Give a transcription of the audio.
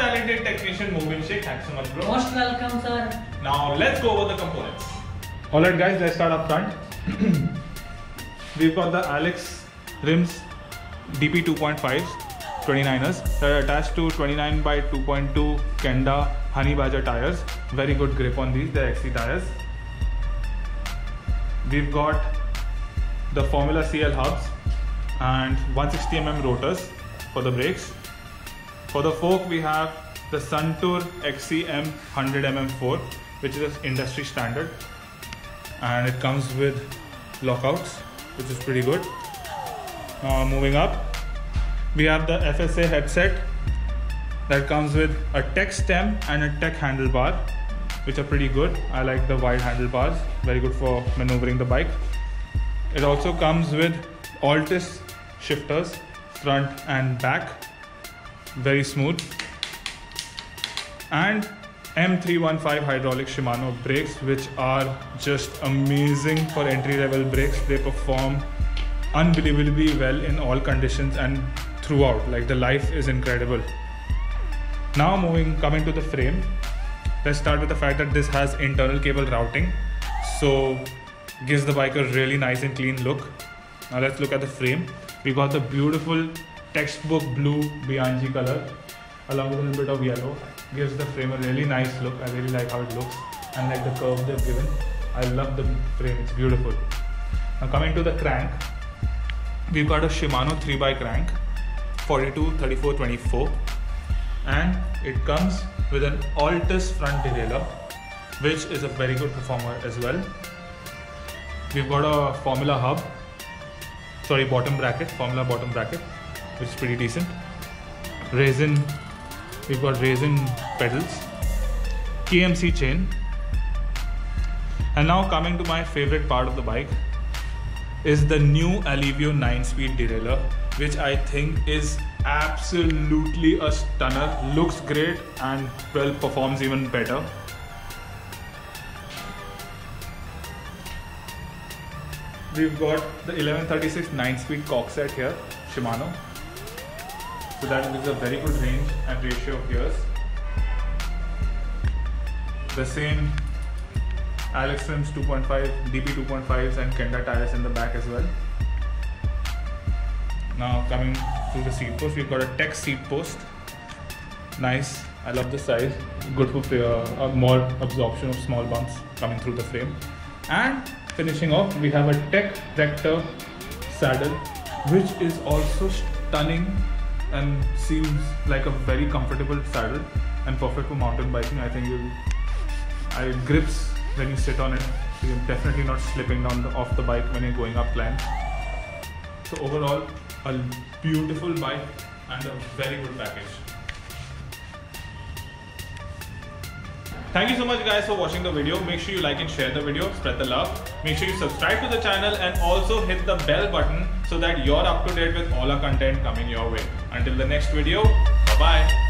talented technician Movin Sheikh. Thanks so much, bro. Most welcome, sir. Now let's go over the components. Alright guys, let's start up front. We've got the Alex rims DP 2.5s, 29ers. They're attached to 29 by 2.2 Kenda Honey Badger tires. Very good grip on these, they're XC tires. We've got the Formula CL hubs and 160mm rotors for the brakes. For the fork, we have the Suntour XCM 100mm4, which is an industry standard, and it comes with lockouts, which is pretty good. Now, moving up, we have the FSA headset that comes with a Tec stem and a Tec handlebar, which are pretty good. I like the wide handlebars, very good for maneuvering the bike. It also comes with Altus shifters, front and back, very smooth. And M315 hydraulic Shimano brakes, which are just amazing for entry level brakes. They perform unbelievably well in all conditions and throughout. Like the life is incredible. Now moving coming to the frame. Let's start with the fact that this has internal cable routing. So gives the bike a really nice and clean look. Now let's look at the frame. We got the beautiful textbook blue Bianchi color along with a little bit of yellow. Gives the frame a really nice look. I really like how it looks and like the curve they've given. I love the frame, it's beautiful. Now coming to the crank, we've got a Shimano 3x crank 42, 34, 24 and it comes with an Altus front derailleur which is a very good performer as well. We've got a Formula hub, sorry bottom bracket, Formula bottom bracket which is pretty decent. Resin, we've got resin pedals, KMC chain. And now coming to my favorite part of the bike is the new Alivio 9 speed derailleur which I think is absolutely a stunner looks great and well performs even better. We've got the 1136 9 speed cog set here Shimano so that gives a very good range and ratio of gears the same Alex Rims 2.5 DP 2.5s and Kenda tires in the back as well. Now coming to the seat post we've got a Tec seat post. Nice. I love the size. Good for uh, more absorption of small bumps coming through the frame. And finishing off we have a Tec Rector saddle which is also stunning and seems like a very comfortable saddle and perfect for mountain biking i think you it grips when you sit on it you're definitely not slipping down the, off the bike when you're going up climb so overall a beautiful bike and a very good package. Thank you so much guys for watching the video. Make sure you like and share the video, spread the love. Make sure you subscribe to the channel and also hit the bell button so that you're up to date with all our content coming your way. Until the next video, bye bye.